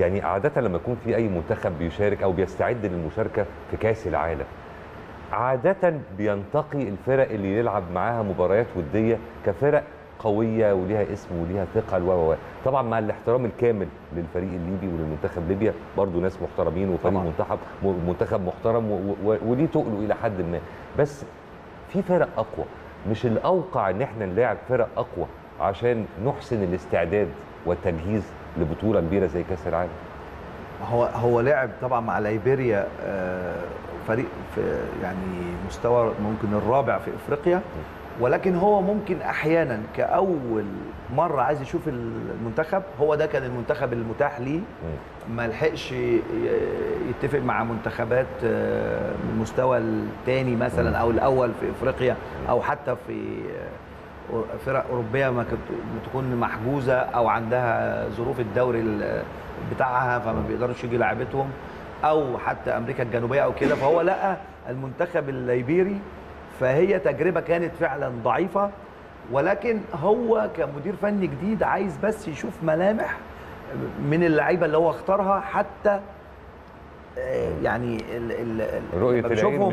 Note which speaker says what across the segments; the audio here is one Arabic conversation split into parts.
Speaker 1: يعني عادة لما يكون في أي منتخب بيشارك أو بيستعد للمشاركة في كأس العالم عادة بينتقي الفرق اللي يلعب معاها مباريات ودية كفرق قوية وليها اسم وليها ثقل و و طبعا مع الاحترام الكامل للفريق الليبي وللمنتخب ليبيا برضو ناس محترمين وفريق. منتخب منتخب محترم وليه تقله إلى حد ما بس في فرق أقوى مش الأوقع إن إحنا نلاعب فرق أقوى عشان نحسن الاستعداد والتجهيز لبطولة كبيرة زي كأس العالم.
Speaker 2: هو هو لعب طبعا مع ليبيريا آه، فريق في يعني مستوى ممكن الرابع في إفريقيا. ولكن هو ممكن أحيانا كأول مرة عايز يشوف المنتخب هو ده كان المنتخب المتاح ليه. ما لحقش يتفق مع منتخبات آه، من المستوى الثاني مثلا أو الأول في إفريقيا أو حتى في آه، فرق أوروبية ما بتكون محجوزة أو عندها ظروف الدوري ال- بتاعها فما بيقدرش يجي لعبتهم أو حتى أمريكا الجنوبية أو كده فهو لقى المنتخب الليبيري فهي تجربة كانت فعلا ضعيفة ولكن هو كمدير فني جديد عايز بس يشوف ملامح من اللعيبة اللي هو اختارها حتى يعني ال ال
Speaker 1: رؤية مش من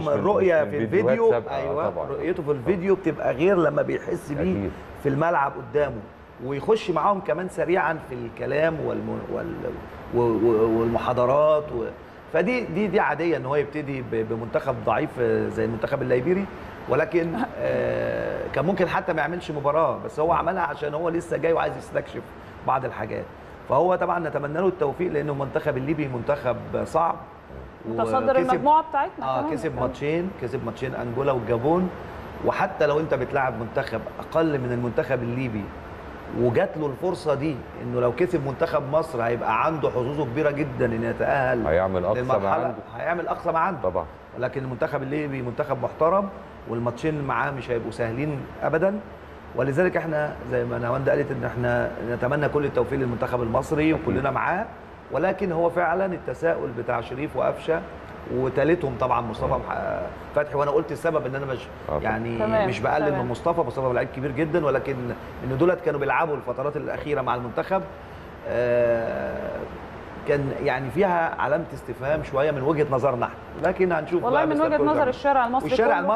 Speaker 2: في الفيديو
Speaker 1: آه،
Speaker 2: أيوه
Speaker 1: طبعاً.
Speaker 2: رؤيته في الفيديو بتبقى غير لما بيحس بيه. في الملعب قدامه ويخش معاهم كمان سريعا في الكلام والم... وال... والمحاضرات و... فدي دي دي عادية إن هو يبتدي بمنتخب ضعيف زي المنتخب الليبيري ولكن آه، كان ممكن حتى ما يعملش مباراة بس هو عملها عشان هو لسه جاي وعايز يستكشف بعض الحاجات فهو طبعا نتمنى له التوفيق لأنه المنتخب الليبي منتخب صعب.
Speaker 3: متصدر
Speaker 2: وكسب-
Speaker 3: المجموعة بتاعتنا آه.
Speaker 2: كسب ماتشين كسب ماتشين أنجولا والجابون وحتى لو أنت بتلعب منتخب أقل من المنتخب الليبي وجات له الفرصة دي إنه لو كسب منتخب مصر هيبقى عنده حظوظه كبيرة جدا إنه يتأهل
Speaker 1: هيعمل أقصى ما عنده.
Speaker 2: هيعمل أقصى ما عنده.
Speaker 1: طبعا.
Speaker 2: ولكن المنتخب الليبي منتخب محترم والماتشين اللي معاه مش هيبقوا سهلين ابدا. ولذلك إحنا زي ما نواندا قالت إن إحنا نتمنى كل التوفيق للمنتخب المصري وكلنا معاه ولكن هو فعلا التساؤل بتاع شريف وقفشة وثالثهم طبعا مصطفى مح- فتحي وأنا قلت السبب إن أنا مش
Speaker 1: آه.
Speaker 2: يعني
Speaker 3: تمام،
Speaker 2: مش بقلل
Speaker 3: تمام.
Speaker 2: من مصطفى مصطفى لعيب كبير جدا ولكن إن دولت كانوا بيلعبوا الفترات الأخيرة مع المنتخب آه، كان يعني فيها علامة استفهام شوية من وجهة نظرنا إحنا لكن هنشوف
Speaker 3: والله من
Speaker 2: وجهة
Speaker 3: نظر. الشارع المصري
Speaker 2: والشارع
Speaker 3: كله